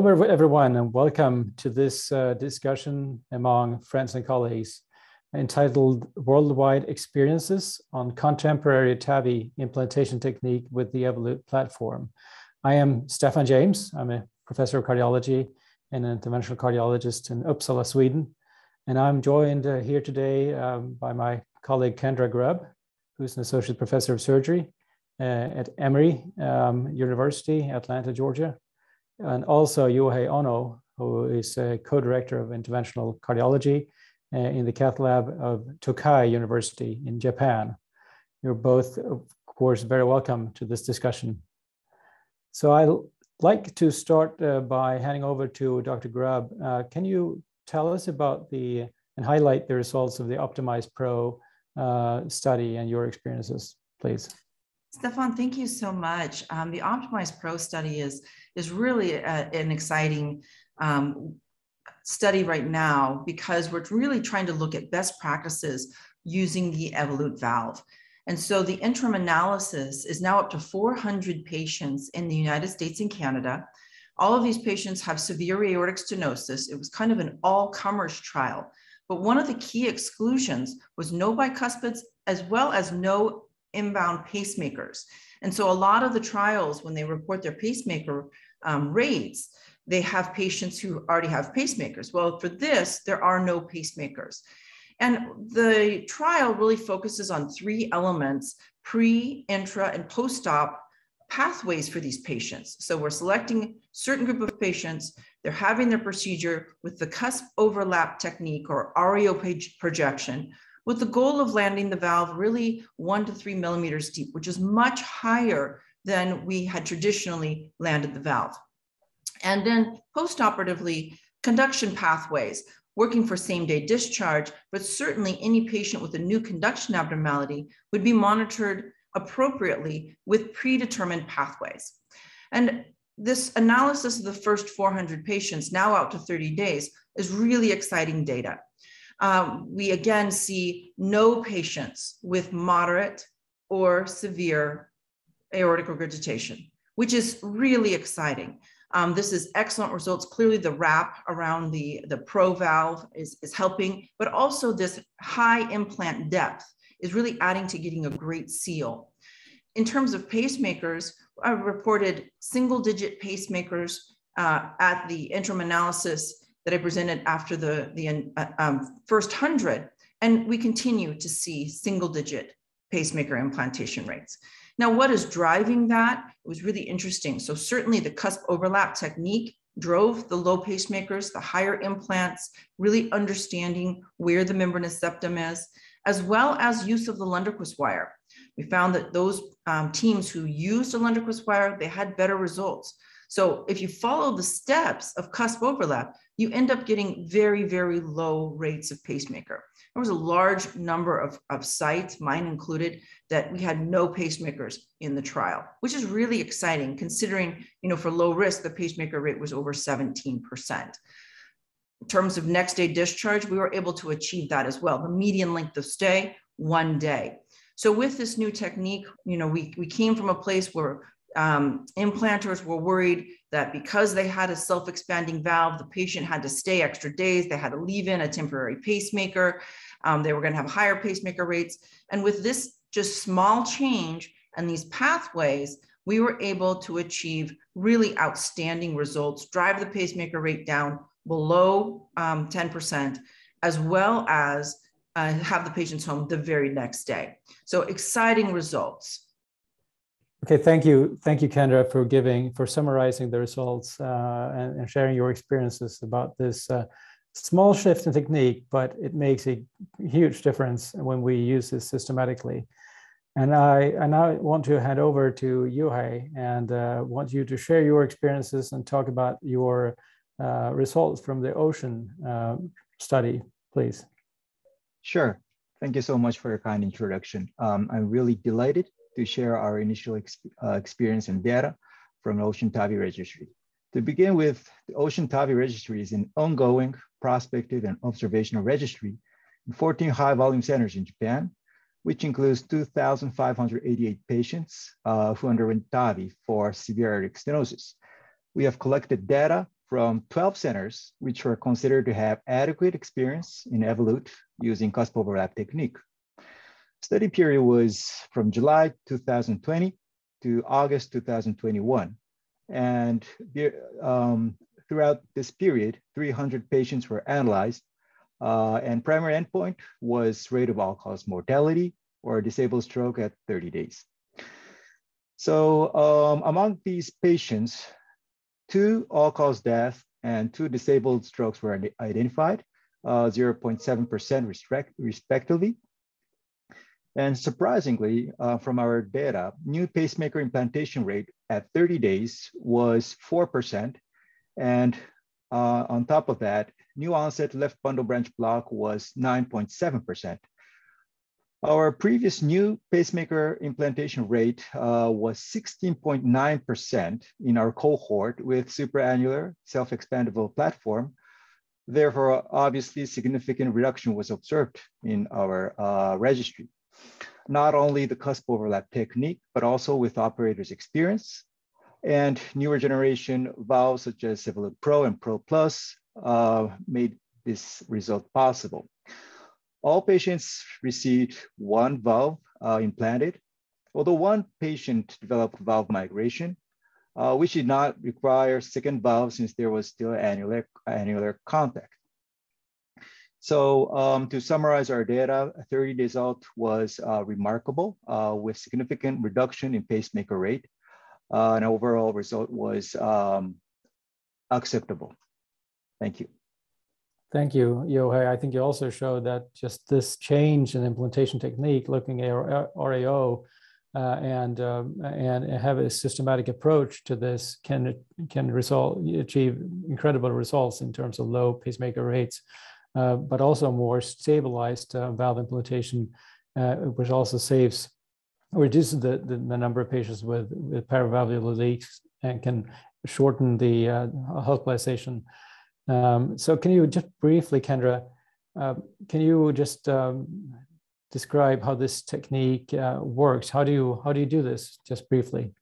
Hello, everyone, and welcome to this uh, discussion among friends and colleagues entitled Worldwide Experiences on Contemporary TAVI Implantation Technique with the Evolut Platform. I am Stefan James. I'm a professor of cardiology and an interventional cardiologist in Uppsala, Sweden. And I'm joined uh, here today um, by my colleague Kendra Grubb, who's an associate professor of surgery uh, at Emory um, University, Atlanta, Georgia and also Yohei Ohno, who is a co-director of interventional cardiology uh, in the cath lab of Tokai University in Japan. You're both, of course, very welcome to this discussion. So I'd like to start uh, by handing over to Dr. Grubb. Uh, can you tell us about the and highlight the results of the Optimize Pro uh, study and your experiences, please? Stefan, thank you so much. Um, the Optimize Pro study is, is really a, an exciting um, study right now because we're really trying to look at best practices using the Evolut valve. And so the interim analysis is now up to 400 patients in the United States and Canada. All of these patients have severe aortic stenosis. It was kind of an all comers trial. But one of the key exclusions was no bicuspids as well as no inbound pacemakers. And so a lot of the trials, when they report their pacemaker um, rates, they have patients who already have pacemakers. Well, for this, there are no pacemakers. And the trial really focuses on three elements pre, intra, and post op pathways for these patients. So we're selecting certain group of patients, they're having their procedure with the cusp overlap technique or RAO projection, with the goal of landing the valve really one to three millimeters deep, which is much higher than we had traditionally landed the valve. And then postoperatively, conduction pathways, working for same day discharge, but certainly any patient with a new conduction abnormality would be monitored appropriately with predetermined pathways. And this analysis of the first 400 patients, now out to 30 days, is really exciting data um, we again see no patients with moderate or severe aortic regurgitation, which is really exciting. Um, this is excellent results. Clearly, the wrap around the, the pro valve is, is helping, but also this high implant depth is really adding to getting a great seal. In terms of pacemakers, I reported single digit pacemakers uh, at the interim analysis that I presented after the, the uh, um, first 100. And we continue to see single digit pacemaker implantation rates. Now, what is driving that? It was really interesting. So, certainly the cusp overlap technique drove the low pacemakers, the higher implants, really understanding where the membranous septum is, as well as use of the Lunderquist wire. We found that those um, teams who used a Lunderquist wire, they had better results. So if you follow the steps of cusp overlap, you end up getting very, very low rates of pacemaker. There was a large number of, of sites, mine included, that we had no pacemakers in the trial, which is really exciting considering, you know, for low risk, the pacemaker rate was over 17%. In terms of next day discharge, we were able to achieve that as well. The median length of stay, one day. So with this new technique, you know, we, we came from a place where um, implanters were worried that because they had a self-expanding valve, the patient had to stay extra days. They had to leave in a temporary pacemaker. Um, they were going to have higher pacemaker rates. And with this just small change and these pathways, we were able to achieve really outstanding results, drive the pacemaker rate down below um, 10%, as well as uh, have the patients home the very next day. So exciting results. Okay, thank you, thank you, Kendra, for giving, for summarizing the results uh, and, and, sharing your experiences about this uh, small shift in technique, but it makes a huge difference when we use this systematically. And I, I now want to hand over to Yohei and uh, want you to share your experiences and talk about your uh, results from the ocean uh, study, please. Sure. Thank you so much for your kind introduction. Um, I'm really delighted to share our initial exp uh, experience and data from the Ocean TAVI Registry. To begin with, the Ocean TAVI Registry is an ongoing prospective and observational registry in 14 high volume centers in Japan, which includes 2,588 patients uh, who underwent TAVI for severe aortic stenosis. We have collected data from 12 centers, which were considered to have adequate experience in Evolut using cusp overlap technique. Study period was from July 2020 to August 2021. And um, throughout this period, 300 patients were analyzed uh, and primary endpoint was rate of all-cause mortality or disabled stroke at 30 days. So um, among these patients, two all-cause death and two disabled strokes were identified, 0.7% uh, respect, respectively. And surprisingly, uh, from our data, new pacemaker implantation rate at 30 days was 4%. And uh, on top of that, new onset left bundle branch block was 9.7%. Our previous new pacemaker implantation rate uh, was 16.9% in our cohort with supra-annular self-expandable platform. Therefore, obviously significant reduction was observed in our uh, registry. Not only the cusp overlap technique, but also with operators experience and newer generation valves such as Evolut Pro and Pro Plus uh, made this result possible. All patients received one valve uh, implanted, although one patient developed valve migration, uh, which did not require second valve since there was still annular, annular contact. So um, to summarize our data, 30 days out was uh, remarkable uh, with significant reduction in pacemaker rate. Uh, and overall result was um, acceptable. Thank you. Thank you, Yohei. I think you also showed that just this change in implementation technique, looking at RAO uh, and um, and have a systematic approach to this, can can result achieve incredible results in terms of low pacemaker rates, uh, but also more stabilized uh, valve implantation, uh, which also saves reduces the, the, the, number of patients with, with paravalvular leaks and can shorten the uh, hospitalization um, so can you just briefly, Kendra, uh, can you just um, describe how this technique uh, works? How do you how do you do this? Just briefly.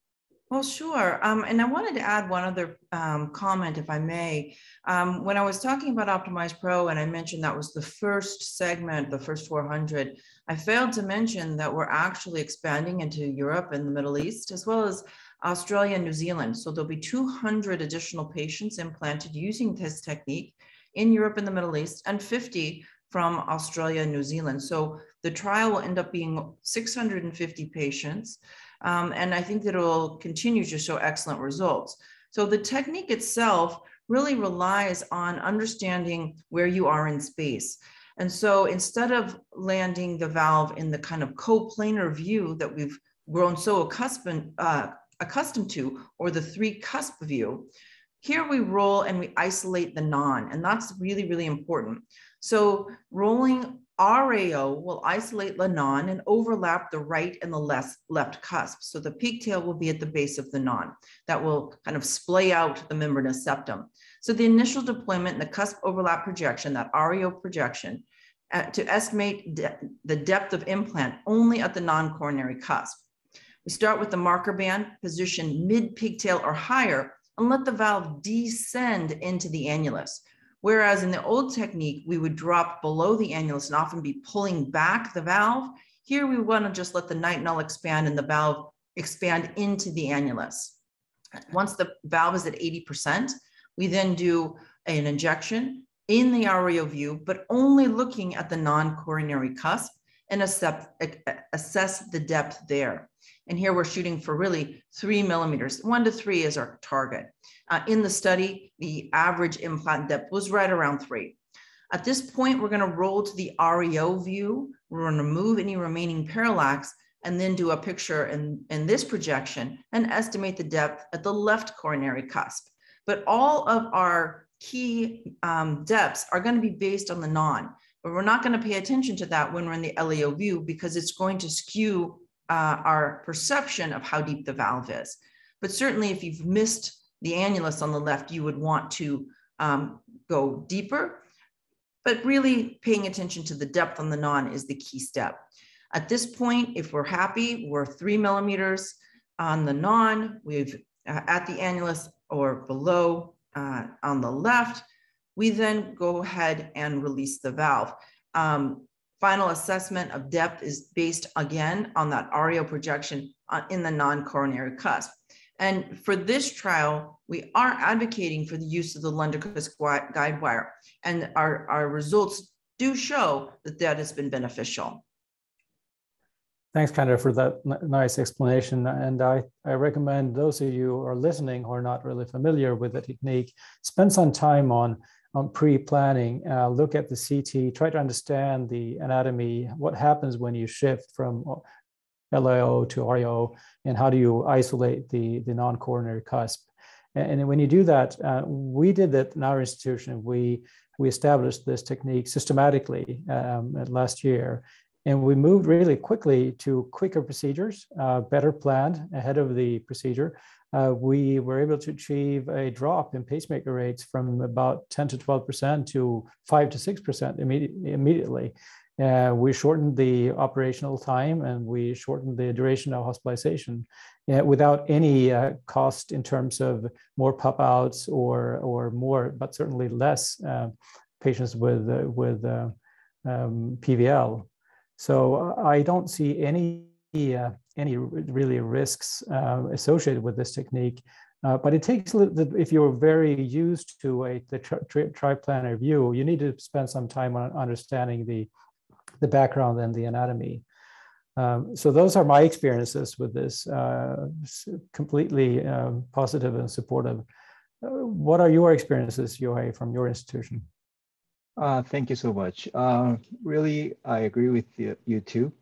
Well, sure. Um, and I wanted to add one other um, comment, if I may. Um, when I was talking about Optimize Pro, and I mentioned that was the first segment, the first 400, I failed to mention that we're actually expanding into Europe and the Middle East, as well as Australia and New Zealand. So there'll be 200 additional patients implanted using this technique in Europe and the Middle East and 50 from Australia and New Zealand. So the trial will end up being 650 patients. Um, and I think that it will continue to show excellent results. So the technique itself really relies on understanding where you are in space. And so instead of landing the valve in the kind of coplanar view that we've grown so accustomed, uh, accustomed to, or the three cusp view, here we roll and we isolate the non, and that's really, really important. So rolling RAO will isolate the non and overlap the right and the left, left cusp. So the pigtail will be at the base of the non. That will kind of splay out the membranous septum. So the initial deployment and the cusp overlap projection, that RAO projection, uh, to estimate de the depth of implant only at the non-coronary cusp. We start with the marker band positioned mid pigtail or higher and let the valve descend into the annulus. Whereas in the old technique, we would drop below the annulus and often be pulling back the valve. Here we want to just let the nitinol expand and the valve expand into the annulus. Once the valve is at 80%, we then do an injection in the RAO view, but only looking at the non-coronary cusp and assess, assess the depth there. And here we're shooting for really three millimeters, one to three is our target. Uh, in the study, the average implant depth was right around three. At this point, we're gonna roll to the REO view. We're gonna remove any remaining parallax and then do a picture in, in this projection and estimate the depth at the left coronary cusp. But all of our key um, depths are gonna be based on the non, but we're not gonna pay attention to that when we're in the LAO view because it's going to skew uh, our perception of how deep the valve is. But certainly if you've missed the annulus on the left, you would want to um, go deeper. But really paying attention to the depth on the non is the key step. At this point, if we're happy, we're three millimeters on the non, we've uh, at the annulus or below uh, on the left, we then go ahead and release the valve. Um, final assessment of depth is based again on that RAO projection uh, in the non-coronary cusp. And for this trial, we are advocating for the use of the Lunderquist guide wire. And our, our results do show that that has been beneficial. Thanks, Kendra, for that nice explanation. And I, I recommend those of you who are listening who are not really familiar with the technique, spend some time on, on pre-planning, uh, look at the CT, try to understand the anatomy, what happens when you shift from LAO to RAO, and how do you isolate the, the non-coronary cusp. And, and when you do that, uh, we did that in our institution. We, we established this technique systematically um, last year. And we moved really quickly to quicker procedures, uh, better planned ahead of the procedure. Uh, we were able to achieve a drop in pacemaker rates from about 10 to 12% to 5 to 6% immediately. immediately. Uh, we shortened the operational time and we shortened the duration of hospitalization uh, without any uh, cost in terms of more pop outs or, or more, but certainly less uh, patients with, uh, with um, PVL. So uh, I don't see any uh, any really risks uh, associated with this technique. Uh, but it takes if you're very used to a the tri- triplanar view, you need to spend some time on understanding the the background and the anatomy. Um, so those are my experiences with this, uh, completely um, positive and supportive. Uh, what are your experiences, Yohei, from your institution? Uh, thank you so much. Really, I agree with you, you too.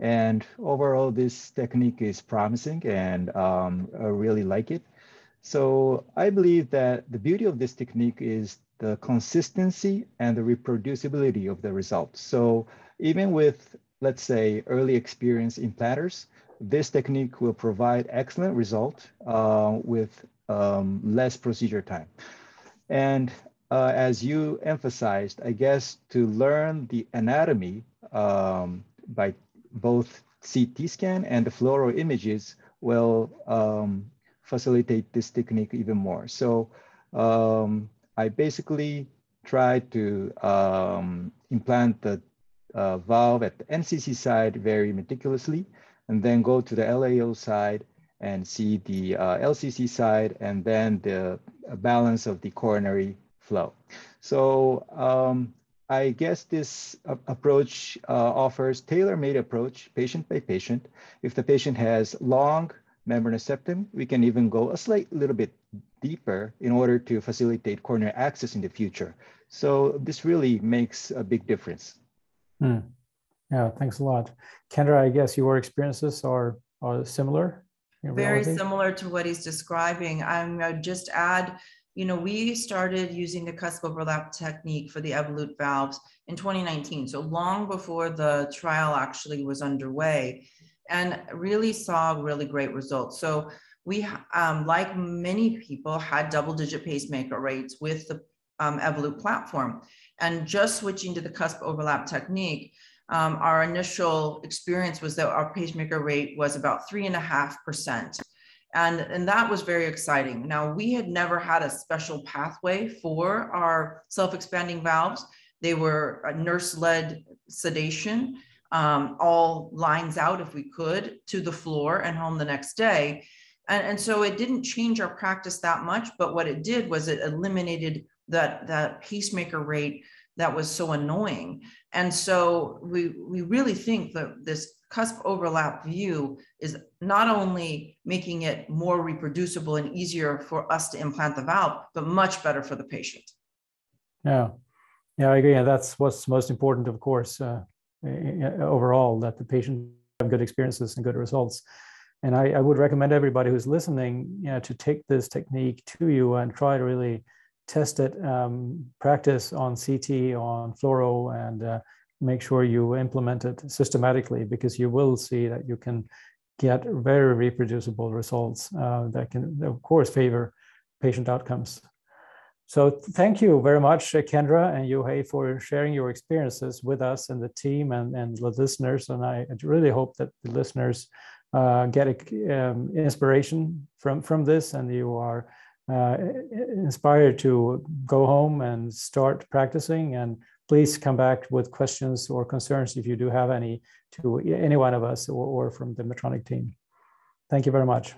And overall, this technique is promising and um, I really like it. So I believe that the beauty of this technique is the consistency and the reproducibility of the results. So even with, let's say, early experience implanters, this technique will provide excellent result uh, with um, less procedure time. And uh, as you emphasized, I guess to learn the anatomy um, by both CT scan and the fluoro images will um, facilitate this technique even more. So um, I basically try to um, implant the uh, valve at the NCC side very meticulously, and then go to the LAO side and see the uh, LCC side, and then the balance of the coronary flow. So um, I guess this approach uh, offers tailor-made approach, patient by patient. If the patient has long membranous septum, we can even go a slight little bit deeper in order to facilitate coronary access in the future. So this really makes a big difference. Hmm. Yeah, thanks a lot. Kendra, I guess your experiences are, are similar? Very similar to what he's describing. I'm I'd just add you know, we started using the cusp overlap technique for the Evolut valves in 2019, so long before the trial actually was underway, and really saw really great results. So we, um, like many people, had double-digit pacemaker rates with the um, Evolut platform, and just switching to the cusp overlap technique. Um, our initial experience was that our pacemaker rate was about three and a half percent and, and that was very exciting. Now, we had never had a special pathway for our self expanding valves. They were a nurse led sedation, um, all lines out if we could to the floor and home the next day. And, and so it didn't change our practice that much, but what it did was it eliminated that, that pacemaker rate that was so annoying. And so we, we really think that this cusp overlap view is not only making it more reproducible and easier for us to implant the valve, but much better for the patient. Yeah, yeah, I agree. And that's what's most important, of course, uh, overall, that the patient have good experiences and good results. And I, I, would recommend everybody who's listening, you know, to take this technique to you and try to really test it, um, practice on CT, on fluoro, and uh, make sure you implement it systematically because you will see that you can get very reproducible results uh, that can, of course, favor patient outcomes. So thank you very much, Kendra and Yohei, for sharing your experiences with us and the team and, and the listeners. And I really hope that the listeners uh, get um, inspiration from, from this and you are uh, inspired to go home and start practicing. And please come back with questions or concerns if you do have any to any one of us or, or from the Medtronic team. Thank you very much.